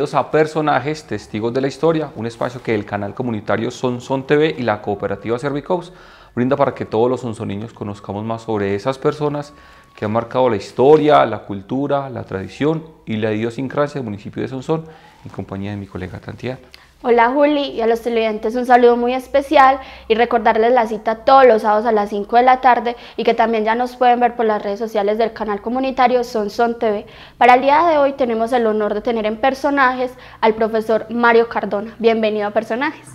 A Personajes, Testigos de la Historia, un espacio que el canal comunitario Sonson TV y la cooperativa Servicos brinda para que todos los sonsoniños conozcamos más sobre esas personas que han marcado la historia, la cultura, la tradición y la idiosincrasia del municipio de Sonsón en compañía de mi colega Tantia. Hola Juli y a los televidentes un saludo muy especial y recordarles la cita todos los sábados a las 5 de la tarde y que también ya nos pueden ver por las redes sociales del canal comunitario Sonson TV. Para el día de hoy tenemos el honor de tener en personajes al profesor Mario Cardona. Bienvenido a Personajes.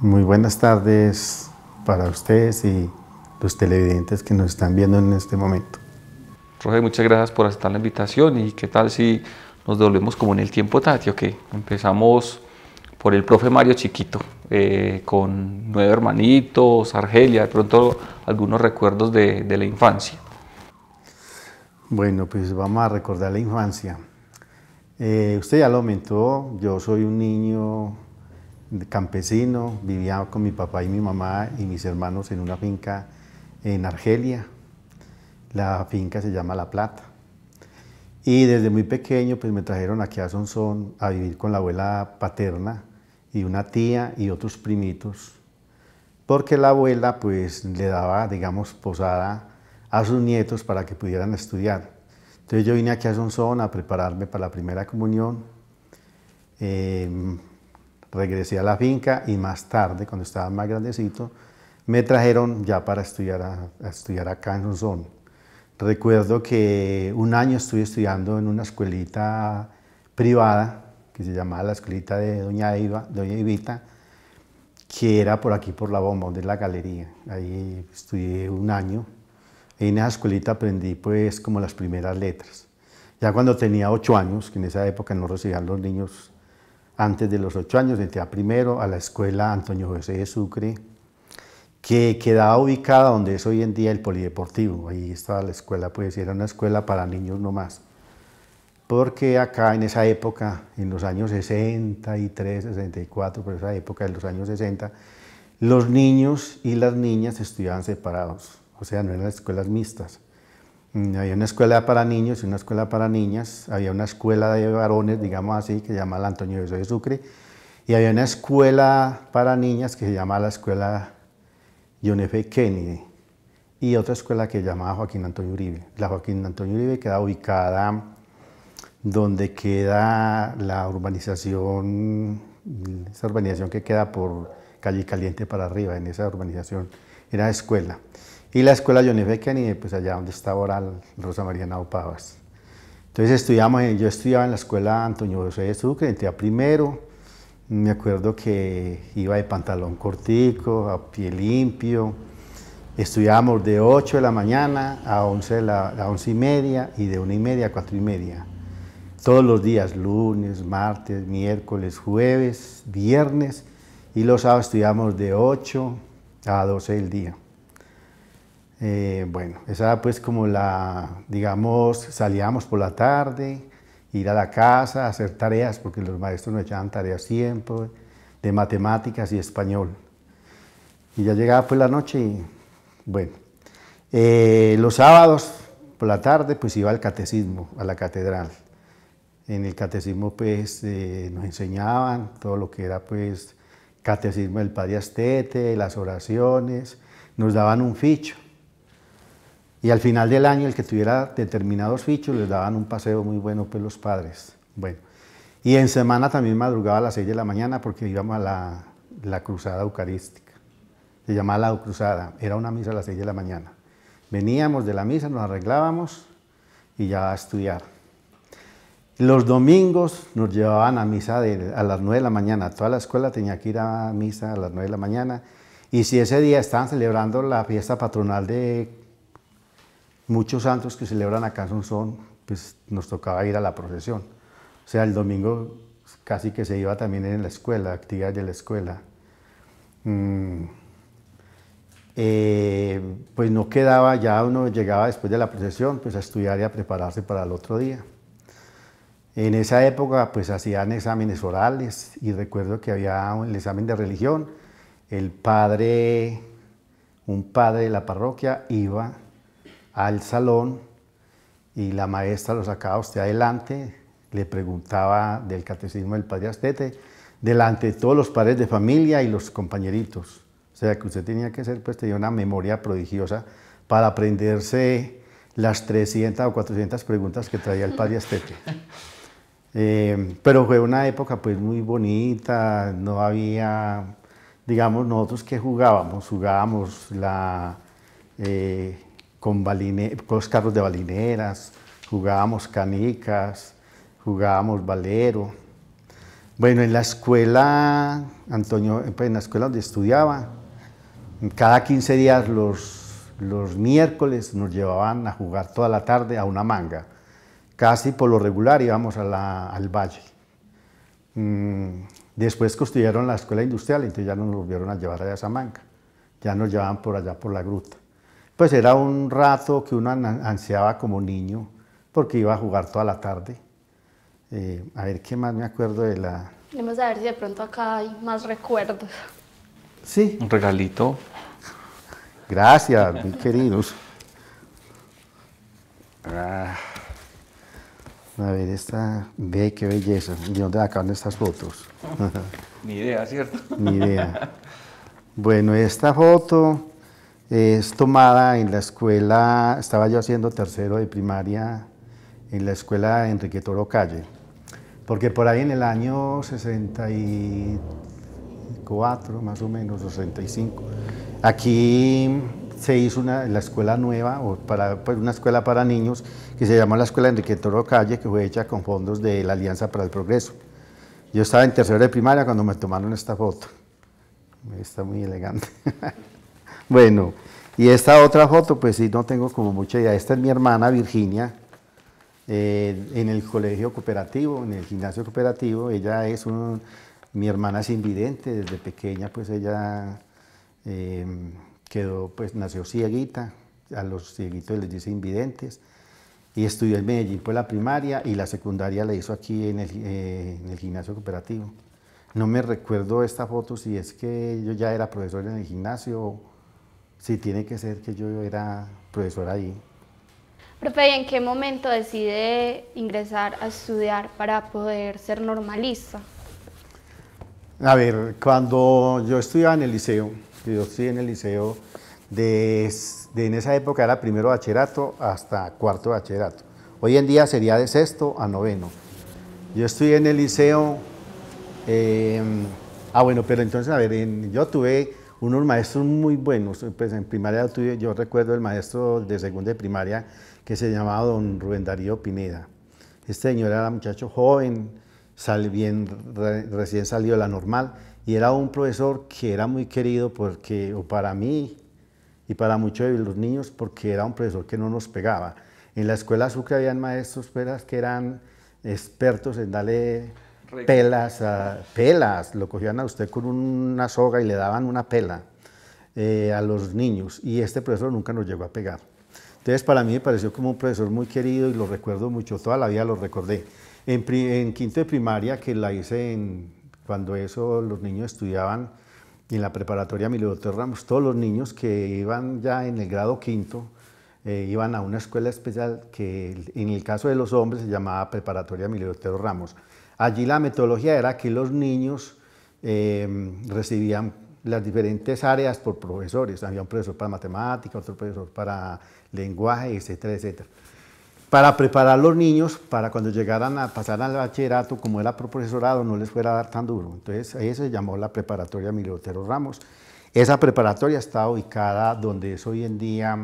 Muy buenas tardes para ustedes y los televidentes que nos están viendo en este momento. Roger, muchas gracias por aceptar la invitación y qué tal si nos devolvemos como en el tiempo, Tati, que empezamos por el profe Mario Chiquito, eh, con nueve hermanitos, Argelia, de pronto algunos recuerdos de, la infancia. Bueno, pues vamos a recordar la infancia. Eh, usted ya lo comentó, yo soy un niño campesino, vivía con mi papá y mi mamá y mis hermanos en una finca en Argelia. La finca se llama La Plata. Y desde muy pequeño pues me trajeron aquí a Sonsón a vivir con la abuela paterna y una tía y otros primitos, porque la abuela pues le daba, digamos, posada a sus nietos para que pudieran estudiar. Entonces yo vine aquí a Sonsón a prepararme para la primera comunión, em, regresé a la finca y más tarde, cuando estaba más grandecito, me trajeron ya para estudiar, a, estudiar acá en Sonsón. Recuerdo que un año estuve estudiando en una escuelita privada que se llamaba la escuelita de Doña, Iva, Doña Ivita, que era por aquí por la bomba, donde es la galería. Ahí estudié un año. En esa escuelita aprendí pues como las primeras letras. Ya cuando tenía ocho años, que en esa época no recibían los niños antes de los ocho años, entré primero a la escuela Antonio José de Sucre, que quedaba ubicada donde es hoy en día el polideportivo. Ahí estaba la escuela, pues era una escuela para niños nomás porque acá en esa época, en los años 63, 64, por esa época de los años 60, los niños y las niñas estudiaban separados, o sea, no eran escuelas mixtas. Mm, había una escuela para niños y una escuela para niñas, había una escuela de varones, digamos así, que se llama la Antonio de Sucre, y había una escuela para niñas que se llama la escuela John F. Kennedy, y otra escuela que llamaba Joaquín Antonio Uribe. La Joaquín Antonio Uribe queda ubicada donde queda la urbanización, esa urbanización que queda por Calle Caliente para arriba, en esa urbanización, era escuela. Y la escuela John F. Kennedy, pues allá donde está ahora Rosa María Naupavas. Entonces estudiamos, yo estudiaba en la escuela Antonio José de Sucre, entré a primero, me acuerdo que iba de pantalón cortico, a pie limpio, estudiábamos de 8 de la mañana a 11, de la, a 11 y media y de 1 y media a 4 y media todos los días, lunes, martes, miércoles, jueves, viernes, y los sábados estudiamos de 8 a 12 del día. Eh, bueno, esa era pues como la, digamos, salíamos por la tarde, ir a la casa, hacer tareas, porque los maestros nos echaban tareas siempre, de matemáticas y español. Y ya llegaba pues la noche y, bueno, eh, los sábados por la tarde pues iba al catecismo, a la catedral. En el catecismo pues eh, nos enseñaban todo lo que era pues catecismo del Padre Astete, las oraciones, nos daban un ficho. Y al final del año el que tuviera determinados fichos les daban un paseo muy bueno pues los padres. Bueno, y en semana también madrugaba a las 6 de la mañana porque íbamos a la, la cruzada eucarística. Se llamaba la cruzada, era una misa a las 6 de la mañana. Veníamos de la misa, nos arreglábamos y ya a estudiar. Los domingos nos llevaban a misa a las 9 de la mañana. Toda la escuela tenía que ir a misa a las 9 de la mañana. Y si ese día estaban celebrando la fiesta patronal de muchos santos que celebran acá en Sonsón, pues nos tocaba ir a la procesión. O sea, el domingo casi que se iba también en la escuela, actividades de la escuela. Mm. Eh, pues no quedaba, ya uno llegaba después de la procesión, pues a estudiar y a prepararse para el otro día. En esa época pues hacían exámenes orales y recuerdo que había el examen de religión. El padre, un padre de la parroquia iba al salón y la maestra lo sacaba usted adelante le preguntaba del catecismo del Padre Astete delante de todos los padres de familia y los compañeritos. O sea que usted tenía que ser, pues tenía una memoria prodigiosa para aprenderse las 300 o 400 preguntas que traía el Padre Astete. Eh, pero fue una época pues muy bonita, no había, digamos, nosotros que jugábamos, jugábamos la, eh, con, los carros de balineras, jugábamos canicas, jugábamos valero. Bueno, en la escuela, Antonio, pues, en la escuela donde estudiaba, cada 15 días los, los miércoles nos llevaban a jugar toda la tarde a una manga. Casi por lo regular íbamos al valle. Mm, después construyeron la escuela industrial, entonces ya nos volvieron a llevar a esa manga. Ya nos llevaban por allá por la gruta. Pues era un rato que uno ansiaba como niño, porque iba a jugar toda la tarde. Eh, a ver qué más me acuerdo de la... Vamos a ver si de pronto acá hay más recuerdos. Sí. Un regalito. Gracias, muy queridos. Ah. A ver, esta, ve qué belleza. ¿De dónde sacaron estas fotos? Ni idea, ¿cierto? Ni idea. Bueno, esta foto es tomada en la escuela, estaba yo haciendo tercero de primaria en la escuela Enrique Toro Calle, porque por ahí en el año 64, más o menos, 65, aquí se hizo una, la escuela nueva, o para, pues una escuela para niños, que se llama la Escuela Enrique Toro Calle, que fue hecha con fondos de la Alianza para el Progreso. Yo estaba en tercero de primaria cuando me tomaron esta foto. Está muy elegante. bueno, y esta otra foto, pues sí, no tengo como mucha idea. Esta es mi hermana Virginia, eh, en el colegio cooperativo, en el gimnasio cooperativo. Ella es mi hermana es invidente, desde pequeña pues ella eh, quedó, pues nació cieguita, a los cieguitos les dice invidentes, y estudió en Medellín pues la primaria y la secundaria la hizo aquí en el, eh, en el gimnasio cooperativo. No me recuerdo esta foto si es que yo ya era profesor en el gimnasio, si tiene que ser que yo era profesor ahí. Profe, ¿y en qué momento decide ingresar a estudiar para poder ser normalista? A ver, cuando yo estudiaba en el liceo, yo estudié en el liceo, de, en esa época era primero bachillerato hasta cuarto bachillerato. Hoy en día sería de sexto a noveno. Yo estudié en el liceo, eh, ah bueno, pero entonces, a ver, yo tuve unos maestros muy buenos, pues en primaria tuve, yo recuerdo el maestro de segunda de primaria, que se llamaba don Rubén Darío Pineda. Este señor era muchacho joven, sal, bien, recién salido de la normal, y era un profesor que era muy querido porque, o para mí y para muchos de los niños, porque era un profesor que no nos pegaba. En la escuela Sucre habían maestros que eran expertos en darle pelas, a, pelas, lo cogían a usted con una soga y le daban una pela eh, a los niños, y este profesor nunca nos llegó a pegar. Entonces para mí me pareció como un profesor muy querido y lo recuerdo mucho, toda la vida lo recordé. En, quinto de primaria, que la hice en, cuando eso los niños estudiaban en la preparatoria Emilio Ramos, todos los niños que iban ya en el grado quinto, eh, iban a una escuela especial que en el caso de los hombres se llamaba Preparatoria Emilio Ramos. Allí la metodología era que los niños eh, recibían las diferentes áreas por profesores. Había un profesor para matemática, otro profesor para lenguaje, etcétera, etcétera. Para preparar los niños para cuando llegaran a pasar al bachillerato, como era profesorado, no les fuera a dar tan duro. Entonces, ahí se llamó la preparatoria Emilio Ramos. Esa preparatoria está ubicada donde es hoy en día,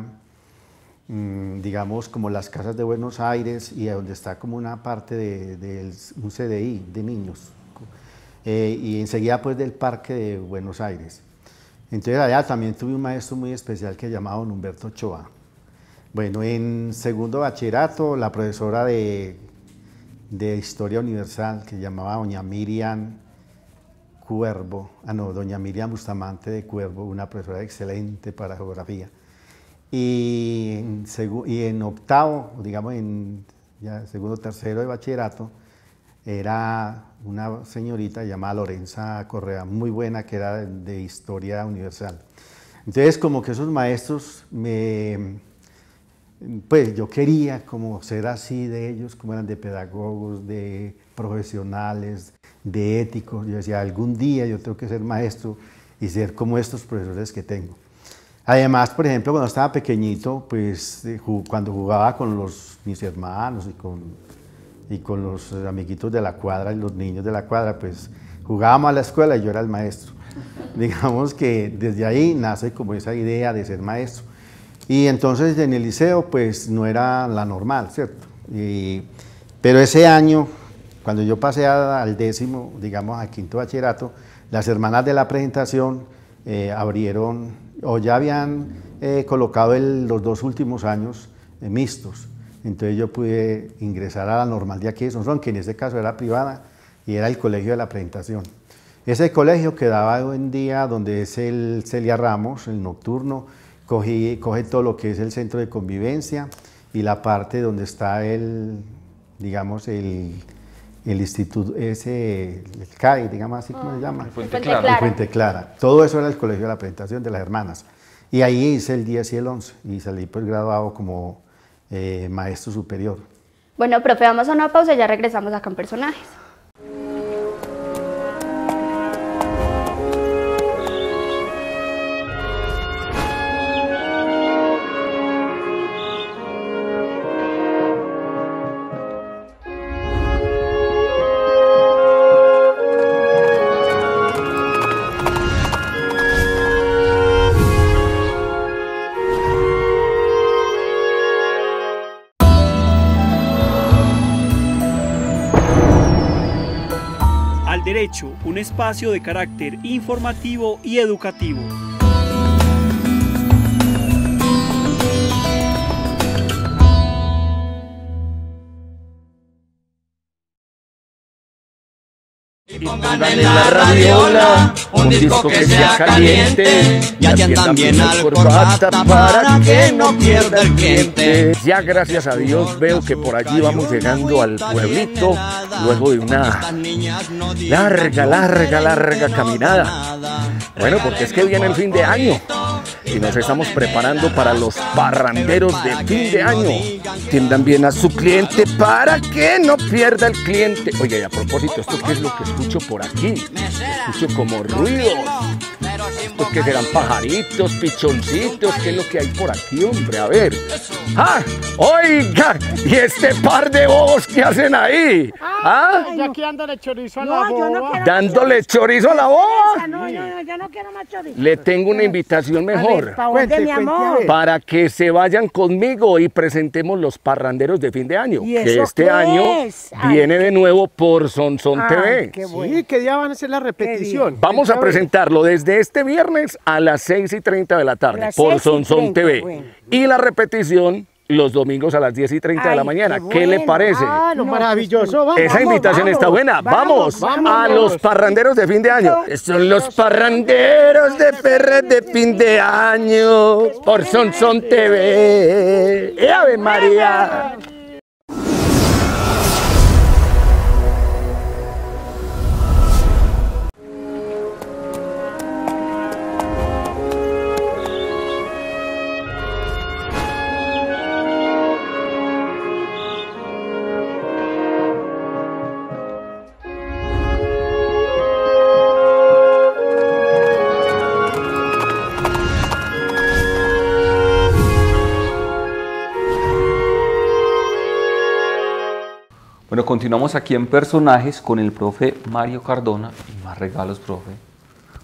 mm, digamos, como las casas de Buenos Aires y donde está como una parte de, de un CDI de niños, eh, y enseguida pues del Parque de Buenos Aires. Entonces allá también tuve un maestro muy especial que llamaba Humberto Ochoa. Bueno, en segundo bachillerato la profesora de, de Historia Universal que llamaba doña Miriam Cuervo, ah no, doña Miriam Bustamante de Cuervo, una profesora excelente para geografía. Y en, y en octavo, digamos en ya segundo, tercero de bachillerato, era una señorita llamada Lorenza Correa, muy buena, que era de Historia Universal. Entonces, como que esos maestros me, pues yo quería como ser así de ellos, como eran de pedagogos, de profesionales, de éticos. Yo decía, algún día yo tengo que ser maestro y ser como estos profesores que tengo. Además, por ejemplo, cuando estaba pequeñito, pues eh, cuando jugaba con los, mis hermanos y con, y con los amiguitos de la cuadra y los niños de la cuadra, pues jugábamos a la escuela y yo era el maestro. Digamos que desde ahí nace como esa idea de ser maestro. Y entonces en el liceo pues no era la normal, ¿cierto? pero ese año, cuando yo pasé al décimo, digamos a quinto bachillerato, las hermanas de la presentación eh, abrieron, o ya habían eh, colocado los dos últimos años eh, mixtos. Entonces yo pude ingresar a la normal de aquí de Sonsón, que en este caso era privada, y era el colegio de la presentación. Ese colegio quedaba hoy en día donde es el Celia Ramos, el nocturno, cogí, coge todo lo que es el centro de convivencia y la parte donde está el, digamos, el, el instituto, ese, el CAI, digamos así como se llama. Fuente Clara. Fuente Clara. Todo eso era el colegio de la presentación de las hermanas. Y ahí hice el 10 y el 11 y salí pues graduado como eh, maestro superior. Bueno, profe, vamos a una pausa y ya regresamos acá en personajes. Espacio de carácter informativo y educativo. En la radiola un disco que sea caliente y atiendan bien al corbata para que no pierda el cliente. Ya gracias a Dios veo que por allí vamos llegando al pueblito luego de una larga, larga, larga caminada. Bueno, porque es que viene el fin de año y nos estamos preparando para los parranderos de fin de año. Tiendan bien a su cliente para que no pierda el cliente. Oye, y a propósito, ¿esto qué es lo que escucho por aquí? Escucho como ruidos. ¿Estos que serán pajaritos, pichoncitos? ¿Qué es lo que hay por aquí, hombre? A ver. ¡Ah! ¡Oiga! ¿Y este par de bobos que hacen ahí? ¿Ah? Yo aquí dándole chorizo a la boba. ¿Dándole chorizo a la boba? No, no, no, yo no quiero más chorizo. Le tengo una invitación mejor. Cuente, mi amor. Para que se vayan conmigo y presentemos los parranderos de fin de año. ¿Y que eso este qué año es? Ay, viene de nuevo por Son Son Ay, TV. qué bueno. Sí, ¿qué día van a hacer la repetición? Vamos a presentarlo desde este viernes a las 6 y 30 de la tarde Las por 6 y Son Son 30, TV. bueno. Y la repetición los domingos a las 10 y 30 de la Ay, mañana. qué ¿Qué, le bueno. parece? Ah, Lo No, maravilloso, vamos. Esa invitación está buena. Vamos, vamos, a vamos. los parranderos de fin de año. Son los parranderos de perres de fin de año por Son Son TV. ¡Eh, ¡Ave María! Bueno, continuamos aquí en personajes con el profe Mario Cardona y más regalos, profe.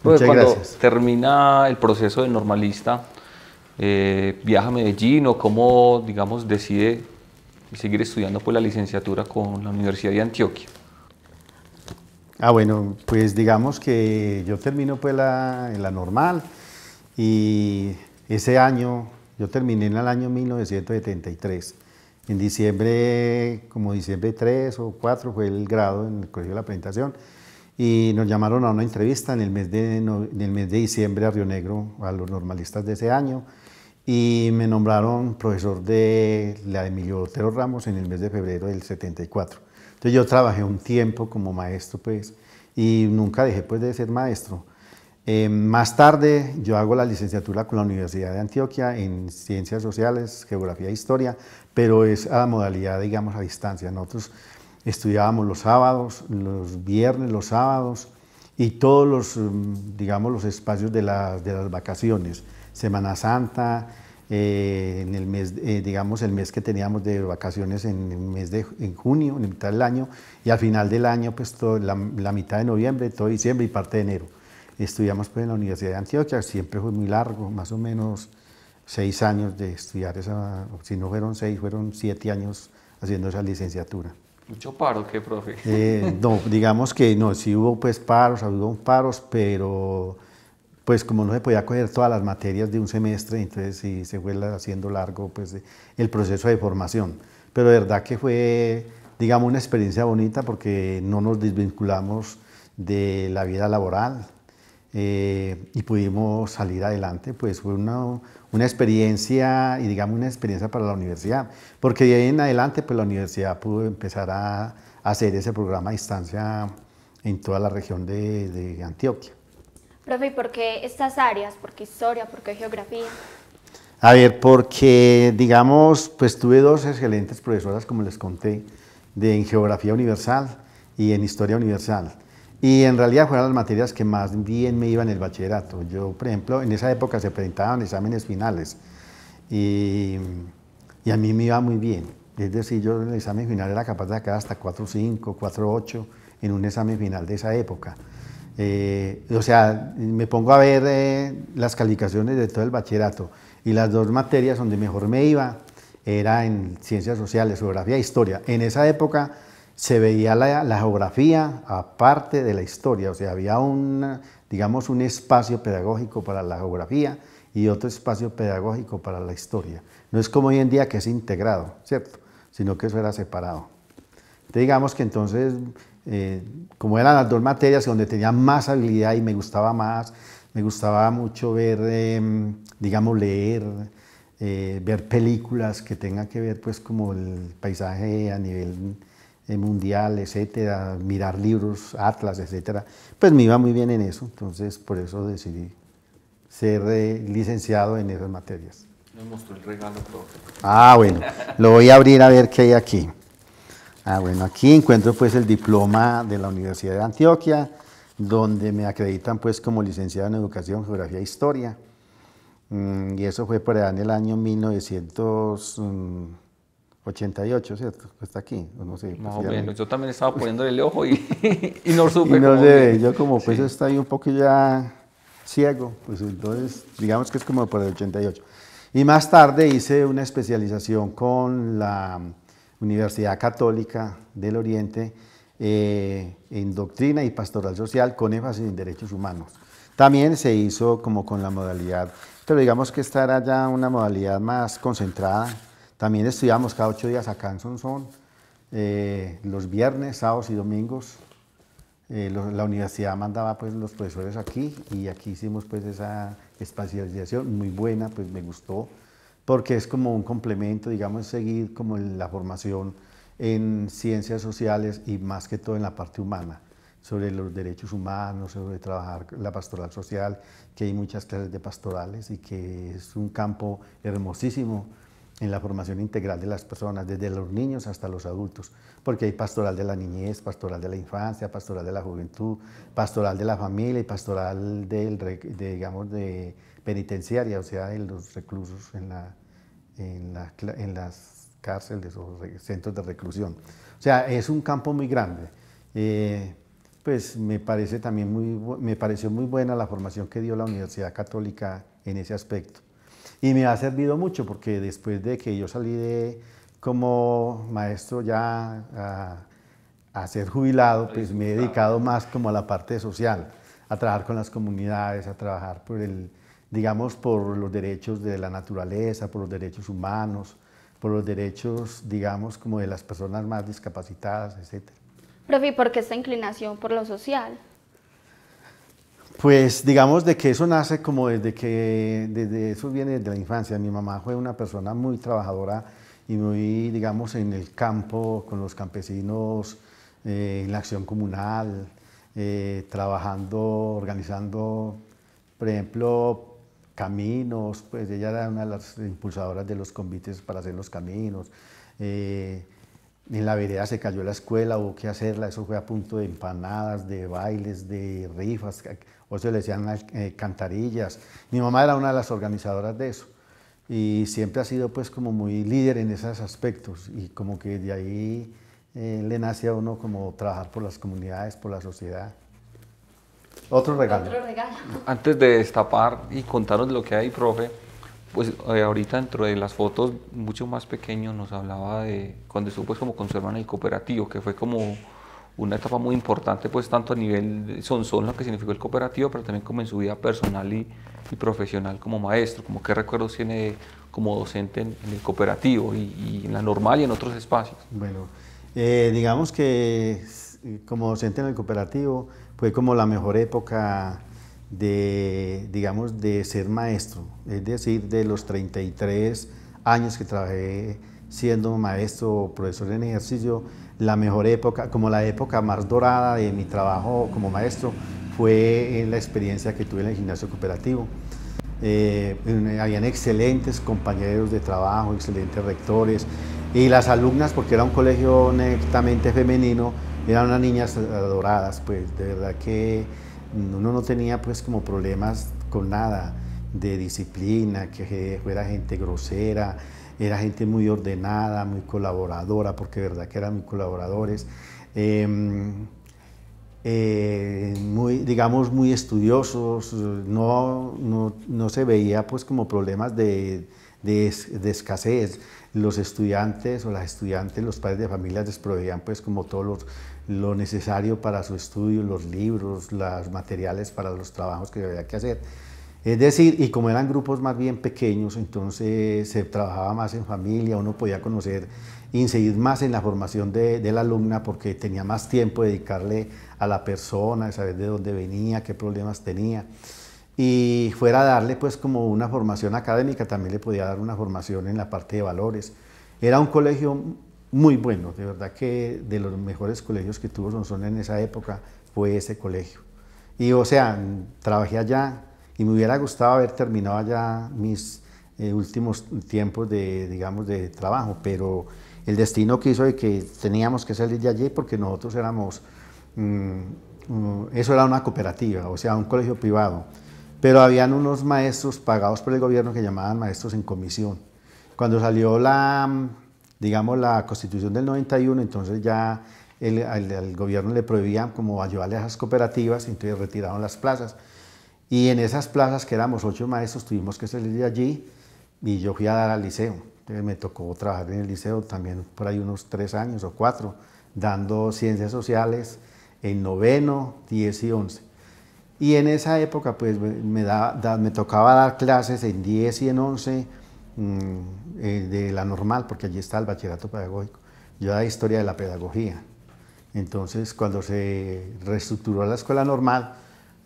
Profe, Muchas cuando gracias. termina el proceso de normalista, eh, viaja a Medellín o cómo, digamos, decide seguir estudiando pues, la licenciatura con la Universidad de Antioquia. Ah, bueno, pues digamos que yo termino pues la, en la normal y ese año, yo terminé en el año 1973. En diciembre, como diciembre 3 o 4 fue el grado en el Colegio de la Presentación y nos llamaron a una entrevista en el mes de, en el mes de diciembre a Río Negro, a los normalistas de ese año y me nombraron profesor de la Emilio Otero Ramos en el mes de febrero del 74. Entonces yo trabajé un tiempo como maestro pues y nunca dejé pues de ser maestro. Eh, más tarde yo hago la licenciatura con la Universidad de Antioquia en Ciencias Sociales, Geografía e Historia, pero es a modalidad, digamos, a distancia. Nosotros estudiábamos los sábados, los viernes, los sábados y todos los, mm, digamos, los espacios de, de las vacaciones. Semana Santa, eh, en el mes, eh, digamos, el mes que teníamos de vacaciones en el mes de en junio, en mitad del año, y al final del año, pues la, la mitad de noviembre, todo diciembre y parte de enero. Estudiamos pues, en la Universidad de Antioquia, siempre fue muy largo, más o menos seis años de estudiar esa, si no fueron seis, fueron siete años haciendo esa licenciatura. ¿Mucho paro qué, profe? Eh, no, digamos que no, sí hubo pues paros, hubo paros, pero pues como no se podía coger todas las materias de un semestre, entonces sí se fue haciendo largo pues el proceso de formación. Pero de verdad que fue, digamos, una experiencia bonita porque no nos desvinculamos de la vida laboral, eh, y pudimos salir adelante, pues fue una, una, experiencia y digamos una experiencia para la universidad, porque de ahí en adelante pues la universidad pudo empezar a, hacer ese programa a distancia en toda la región de, de Antioquia. Profe, ¿y por qué estas áreas? ¿Por qué historia? ¿Por qué geografía? A ver, porque digamos, pues tuve dos excelentes profesoras, como les conté, de en Geografía Universal y en Historia Universal. Y en realidad fueron las materias que más bien me iban en el bachillerato. Yo, por ejemplo, en esa época se presentaban exámenes finales y, y a mí me iba muy bien. Es decir, yo en el examen final era capaz de sacar hasta 4.5, 4.8 en un examen final de esa época. Eh, o sea, me pongo a ver eh, las calificaciones de todo el bachillerato y las dos materias donde mejor me iba era en ciencias sociales, geografía e historia. En esa época se veía la, geografía aparte de la historia, o sea, había un, digamos, un espacio pedagógico para la geografía y otro espacio pedagógico para la historia. No es como hoy en día que es integrado, ¿cierto? Sino que eso era separado. digamos que entonces, eh, como eran las dos materias donde tenía más habilidad y me gustaba más, me gustaba mucho ver, em, digamos, leer, eh, ver películas que tengan que ver pues como el paisaje a nivel mundial, etcétera, mirar libros, atlas, etcétera, pues me iba muy bien en eso, entonces por eso decidí ser eh, licenciado en esas materias. Me mostró el regalo, profe. Ah, bueno, lo voy a abrir a ver qué hay aquí. Ah, bueno, aquí encuentro pues el diploma de la Universidad de Antioquia, donde me acreditan pues como licenciado en Educación, Geografía e Historia. Mm, y eso fue por allá en el año 1900... 88, ¿cierto? Está aquí, no sé. Más o menos, yo también estaba poniéndole el ojo y, y no supe. Y no sé, yo como pues está ahí un poco ya ciego, pues entonces digamos que es como por el 88. Y más tarde hice una especialización con la Universidad Católica del Oriente eh, en doctrina y pastoral social con énfasis en derechos humanos. También se hizo como con la modalidad, pero digamos que esta era ya una modalidad más concentrada también estudiamos cada ocho días acá en Sonsón, eh, los viernes, sábados y domingos. Eh, la universidad mandaba pues los profesores aquí y aquí hicimos pues esa especialización muy buena, pues me gustó, porque es como un complemento, digamos, seguir como la formación en ciencias sociales y más que todo en la parte humana, sobre los derechos humanos, sobre trabajar la pastoral social, que hay muchas clases de pastorales y que es un campo hermosísimo en la formación integral de las personas, desde los niños hasta los adultos, porque hay pastoral de la niñez, pastoral de la infancia, pastoral de la juventud, pastoral de la familia y pastoral del, de, digamos, de penitenciaria, o sea, de los reclusos en, la, en, la, en las cárceles o centros de reclusión. O sea, es un campo muy grande. Eh, pues me parece también muy, me pareció muy buena la formación que dio la Universidad Católica en ese aspecto. Y me ha servido mucho porque después de que yo salí de como maestro ya a, ser jubilado, pues me he dedicado más como a la parte social, a trabajar con las comunidades, a trabajar por el, digamos, por los derechos de la naturaleza, por los derechos humanos, por los derechos, digamos, como de las personas más discapacitadas, etc. Profe, ¿por qué esta inclinación por lo social? Pues digamos de que eso nace como desde que, desde eso viene desde la infancia. Mi mamá fue una persona muy trabajadora y muy, digamos, en el campo, con los campesinos, eh, en la acción comunal, eh, trabajando, organizando por ejemplo, caminos, pues ella era una de las impulsadoras de los convites para hacer los caminos. Eh, en la vereda se cayó la escuela, hubo que hacerla, eso fue a punto de empanadas, de bailes, de rifas, o se le decían eh, cantarillas. Mi mamá era una de las organizadoras de eso y siempre ha sido pues como muy líder en esos aspectos y como que de ahí eh, le nace a uno como trabajar por las comunidades, por la sociedad. Otro regalo. Otro regalo. Antes de destapar y contarnos lo que hay, profe, pues eh, ahorita dentro de las fotos, mucho más pequeño, nos hablaba de cuando estuvo pues como con su el cooperativo, que fue como una etapa muy importante, pues tanto a nivel son, lo que significó el cooperativo, pero también como en su vida personal y, profesional como maestro, como qué recuerdos tiene como docente en, el cooperativo y, en la normal y en otros espacios. Bueno, eh, digamos que como docente en el cooperativo fue como la mejor época de, digamos, de ser maestro, es decir, de los 33 años que trabajé siendo maestro o profesor en ejercicio, la mejor época, como la época más dorada de mi trabajo como maestro, fue la experiencia que tuve en el gimnasio cooperativo. Eh, habían excelentes compañeros de trabajo, excelentes rectores, y las alumnas, porque era un colegio netamente femenino, eran unas niñas adoradas, pues de verdad que uno no tenía pues como problemas con nada de disciplina, que fuera gente grosera, era gente muy ordenada, muy colaboradora, porque de verdad que eran muy colaboradores, em, eh, muy, digamos, muy estudiosos, no, no, no, se veía pues como problemas de, de, de, escasez. Los estudiantes o las estudiantes, los padres de familias les proveían pues como todos los lo necesario para su estudio, los libros, los materiales para los trabajos que había que hacer. Es decir, y como eran grupos más bien pequeños, entonces se trabajaba más en familia, uno podía conocer seguir más en la formación de, de, la alumna porque tenía más tiempo de dedicarle a la persona, saber de dónde venía, qué problemas tenía. Y fuera darle pues como una formación académica, también le podía dar una formación en la parte de valores. Era un colegio muy bueno, de verdad que de los mejores colegios que tuvo Sonsón en esa época fue ese colegio. Y o sea, trabajé allá y me hubiera gustado haber terminado allá mis eh, últimos tiempos de, digamos, de trabajo, pero el destino quiso de que teníamos que salir de allí porque nosotros éramos, mmm, eso era una cooperativa, o sea, un colegio privado, pero habían unos maestros pagados por el gobierno que llamaban maestros en comisión. Cuando salió la digamos, la constitución del 91, entonces ya el, al, gobierno le prohibían como ayudarle a esas cooperativas, entonces retiraron las plazas. Y en esas plazas, que éramos ocho maestros, tuvimos que salir de allí y yo fui a dar al liceo. Entonces me tocó trabajar en el liceo también por ahí unos tres años o cuatro, dando ciencias sociales en noveno, diez y once. Y en esa época pues me, da, da, me tocaba dar clases en 10 y en 11 Mm, eh, de la normal, porque allí está el bachillerato pedagógico. Yo da historia de la pedagogía. Entonces, cuando se reestructuró la escuela normal,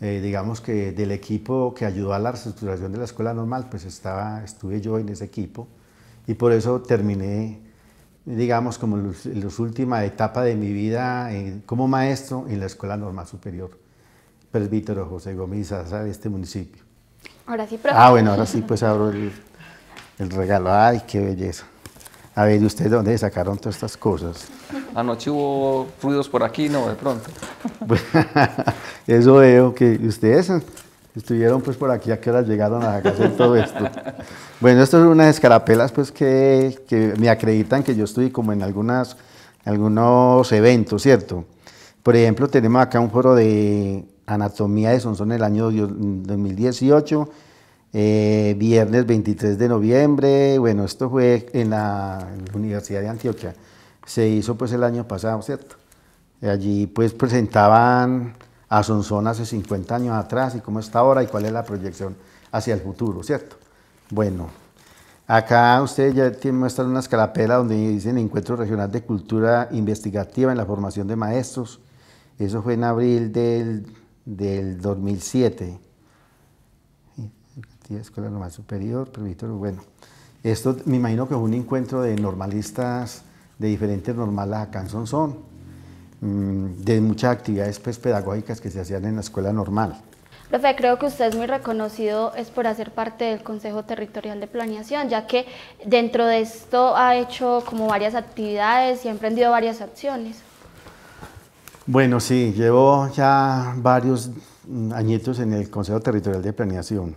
eh, digamos que del equipo que ayudó a la reestructuración de la escuela normal, pues estaba, estuve yo en ese equipo y por eso terminé, digamos, como la última etapa de mi vida eh, como maestro en la escuela normal superior, presbítero José Gómez de este municipio. Ahora sí, profe. Ah, bueno, ahora sí, pues abro el el regalo. Ay, qué belleza. A ver, ¿y ustedes dónde sacaron todas estas cosas? Anoche hubo ruidos por aquí, ¿no? De pronto. Eso veo que ustedes estuvieron pues por aquí, ¿a qué hora llegaron a hacer todo esto? Bueno, esto son unas escarapelas pues que, que, me acreditan que yo estoy como en algunas, algunos eventos, ¿cierto? Por ejemplo, tenemos acá un foro de anatomía de Sonsón en el año 2018 eh, viernes 23 de noviembre, bueno, esto fue en la, Universidad de Antioquia, se hizo pues el año pasado, ¿cierto? Allí pues presentaban a Sonsón hace 50 años atrás y cómo está ahora y cuál es la proyección hacia el futuro, ¿cierto? Bueno, acá ustedes ya tienen, muestran una escarapela donde dicen Encuentro Regional de Cultura Investigativa en la Formación de Maestros, eso fue en abril del, del 2007 Escuela Normal Superior, bueno. Esto me imagino que fue un encuentro de normalistas de diferentes normales acá en Sonsón, mm, de muchas actividades pues, pedagógicas que se hacían en la escuela normal. Profe, creo que usted es muy reconocido es por hacer parte del Consejo Territorial de Planeación, ya que dentro de esto ha hecho como varias actividades y ha emprendido varias acciones. Bueno, sí, llevo ya varios añitos en el Consejo Territorial de Planeación.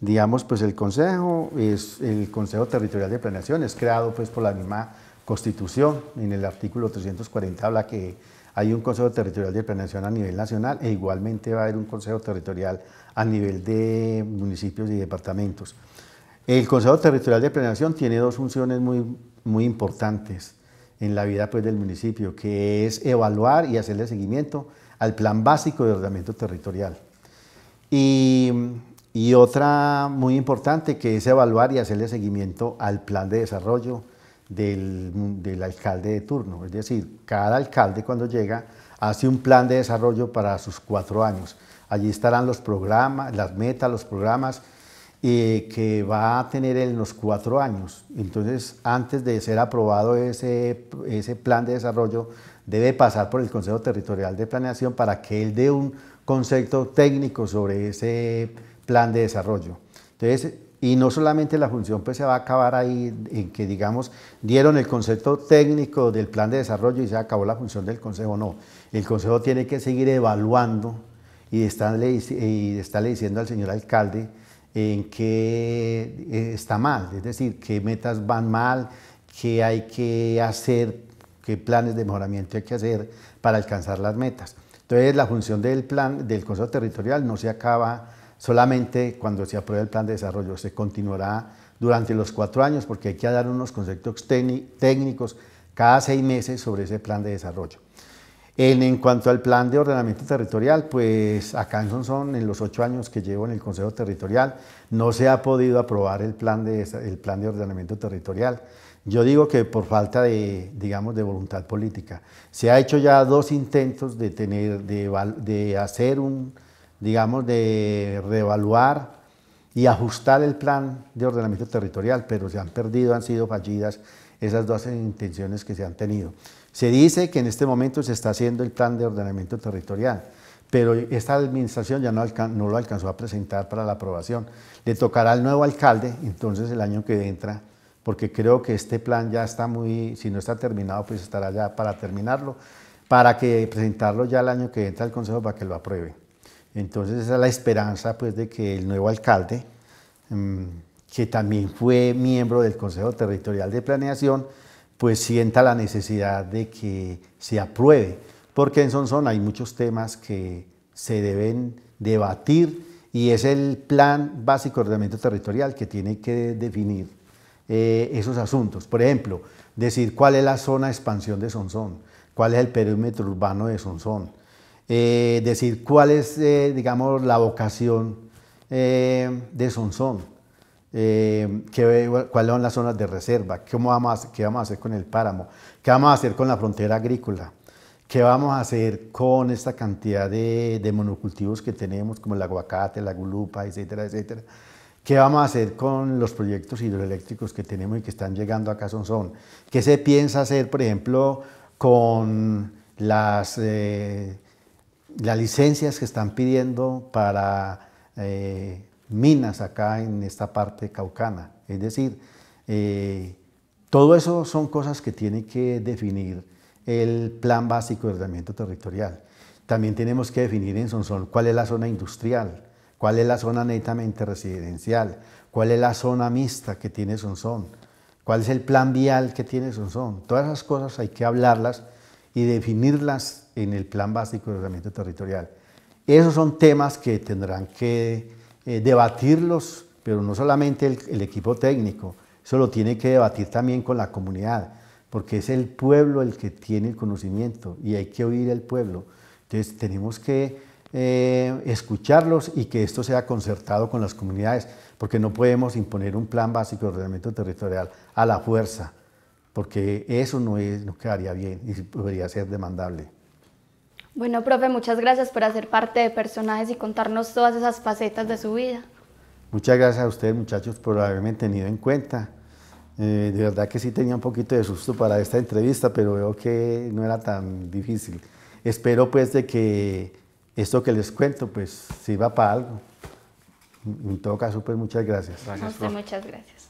Digamos, pues el Consejo es el Consejo Territorial de Planeación, es creado pues por la misma Constitución. En el artículo 340 habla que hay un Consejo Territorial de Planeación a nivel nacional e igualmente va a haber un Consejo Territorial a nivel de municipios y departamentos. El Consejo Territorial de Planeación tiene dos funciones muy, muy importantes en la vida pues, del municipio, que es evaluar y hacerle seguimiento al plan básico de ordenamiento territorial. Y, y, otra muy importante que es evaluar y hacerle seguimiento al plan de desarrollo del, alcalde de turno. Es decir, cada alcalde cuando llega hace un plan de desarrollo para sus cuatro años. Allí estarán los programas, las metas, los programas eh, que va a tener en los cuatro años. Entonces, antes de ser aprobado ese, ese plan de desarrollo, debe pasar por el Consejo Territorial de Planeación para que él dé un concepto técnico sobre ese plan de desarrollo. Entonces, y no solamente la función pues se va a acabar ahí en que digamos dieron el concepto técnico del plan de desarrollo y se acabó la función del consejo, no. El consejo tiene que seguir evaluando y estarle, y estarle diciendo al señor alcalde en qué eh, está mal, es decir, qué metas van mal, qué hay que hacer, qué planes de mejoramiento hay que hacer para alcanzar las metas. Entonces la función del plan del Consejo Territorial no se acaba solamente cuando se apruebe el plan de desarrollo, se continuará durante los cuatro años porque hay que dar unos conceptos técnicos cada seis meses sobre ese plan de desarrollo. En, cuanto al plan de ordenamiento territorial, pues acá en Sonsón, en los ocho años que llevo en el Consejo Territorial, no se ha podido aprobar el plan de, el plan de ordenamiento territorial. Yo digo que por falta de, digamos, de voluntad política. Se ha hecho ya dos intentos de, tener, de, de hacer un, digamos, de reevaluar y ajustar el plan de ordenamiento territorial, pero se han perdido, han sido fallidas esas dos intenciones que se han tenido. Se dice que en este momento se está haciendo el plan de ordenamiento territorial, pero esta administración ya no, no, lo alcanzó a presentar para la aprobación. Le tocará al nuevo alcalde, entonces el año que entra, porque creo que este plan ya está muy, si no está terminado, pues estará ya para terminarlo, para que presentarlo ya el año que entra al Consejo para que lo apruebe. Entonces esa es la esperanza pues de que el nuevo alcalde, mm, que también fue miembro del Consejo Territorial de Planeación, pues sienta la necesidad de que se apruebe, porque en Sonsón hay muchos temas que se deben debatir y es el plan básico de ordenamiento territorial que tiene que definir eh, esos asuntos. Por ejemplo, decir cuál es la zona de expansión de Sonsón, cuál es el perímetro urbano de Sonsón, eh, decir cuál es, eh, digamos, la vocación de Sonsón, eh, cuáles son las zonas de reserva, ¿Qué vamos, a, qué vamos a hacer con el páramo, qué vamos a hacer con la frontera agrícola, qué vamos a hacer con esta cantidad de, de monocultivos que tenemos, como el aguacate, la gulupa, etcétera, etcétera. ¿Qué vamos a hacer con los proyectos hidroeléctricos que tenemos y que están llegando acá a Sonsón? ¿Qué se piensa hacer, por ejemplo, con las, eh, las licencias que están pidiendo para eh, minas acá en esta parte caucana. Es decir, eh, todo eso son cosas que tiene que definir el plan básico de ordenamiento territorial. También tenemos que definir en Sonsón cuál es la zona industrial, cuál es la zona netamente residencial, cuál es la zona mixta que tiene Sonsón, cuál es el plan vial que tiene Sonsón. Todas esas cosas hay que hablarlas y definirlas en el plan básico de ordenamiento territorial. Esos son temas que tendrán que eh, debatirlos, pero no solamente el, equipo técnico, eso lo tiene que debatir también con la comunidad, porque es el pueblo el que tiene el conocimiento y hay que oír al pueblo. Entonces tenemos que eh, escucharlos y que esto sea concertado con las comunidades, porque no podemos imponer un plan básico de ordenamiento territorial a la fuerza, porque eso no, quedaría bien y podría ser demandable. Bueno, profe, muchas gracias por hacer parte de personajes y contarnos todas esas facetas de su vida. Muchas gracias a ustedes, muchachos, por haberme tenido en cuenta. Eh, de verdad que sí tenía un poquito de susto para esta entrevista, pero veo que no era tan difícil. Espero pues de que esto que les cuento, pues sirva para algo. En todo caso, pues muchas gracias. A usted muchas gracias.